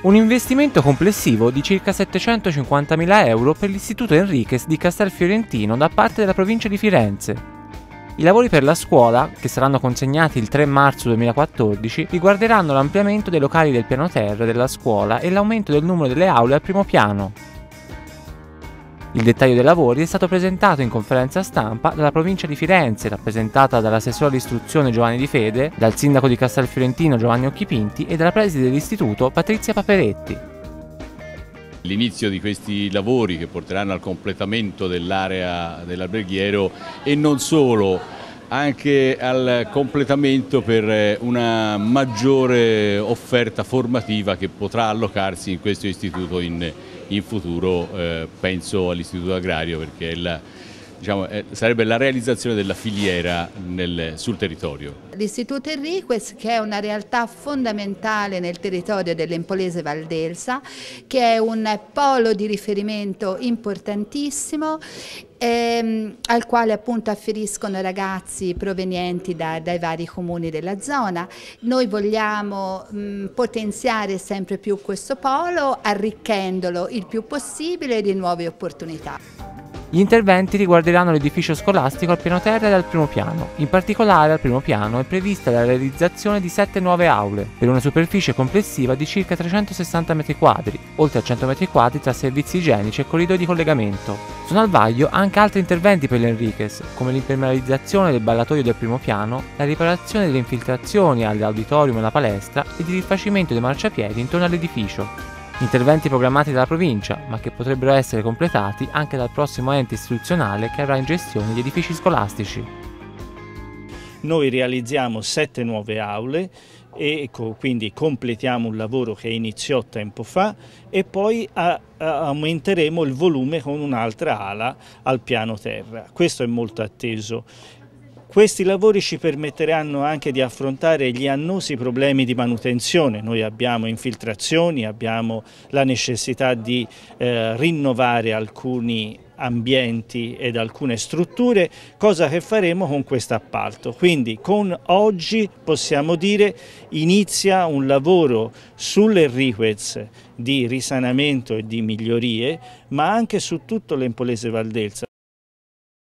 Un investimento complessivo di circa 750.000 euro per l'Istituto Enriquez di Castelfiorentino da parte della provincia di Firenze. I lavori per la scuola, che saranno consegnati il 3 marzo 2014, riguarderanno l'ampliamento dei locali del piano terra della scuola e l'aumento del numero delle aule al primo piano. Il dettaglio dei lavori è stato presentato in conferenza stampa dalla provincia di Firenze, rappresentata dall'assessore all'istruzione Giovanni Di Fede, dal sindaco di Castelfiorentino Giovanni Occhipinti e dalla preside dell'istituto Patrizia Paperetti. L'inizio di questi lavori che porteranno al completamento dell'area dell'alberghiero e non solo, anche al completamento per una maggiore offerta formativa che potrà allocarsi in questo istituto in in futuro eh, penso all'istituto agrario perché la, diciamo, eh, sarebbe la realizzazione della filiera nel, sul territorio. L'Istituto Enriquez che è una realtà fondamentale nel territorio dell'Empolese Valdelsa, che è un polo di riferimento importantissimo ehm, al quale appunto afferiscono ragazzi provenienti da, dai vari comuni della zona. Noi vogliamo mh, potenziare sempre più questo polo arricchendolo il più possibile di nuove opportunità. Gli interventi riguarderanno l'edificio scolastico al piano terra e al primo piano. In particolare al primo piano è prevista la realizzazione di 7 nuove aule, per una superficie complessiva di circa 360 m2, oltre a 100 m2 tra servizi igienici e corridoi di collegamento. Sono al vaglio anche altri interventi per l'Enriquez, come l'impermeabilizzazione del ballatoio del primo piano, la riparazione delle infiltrazioni all'auditorium e alla palestra ed il rifacimento dei marciapiedi intorno all'edificio. Interventi programmati dalla provincia, ma che potrebbero essere completati anche dal prossimo ente istituzionale che avrà in gestione gli edifici scolastici. Noi realizziamo sette nuove aule e quindi completiamo un lavoro che iniziò tempo fa e poi aumenteremo il volume con un'altra ala al piano terra. Questo è molto atteso questi lavori ci permetteranno anche di affrontare gli annosi problemi di manutenzione. Noi abbiamo infiltrazioni, abbiamo la necessità di eh, rinnovare alcuni ambienti ed alcune strutture, cosa che faremo con questo appalto. Quindi con oggi possiamo dire inizia un lavoro sulle Riquez di risanamento e di migliorie, ma anche su tutto l'Empolese Valdelsa.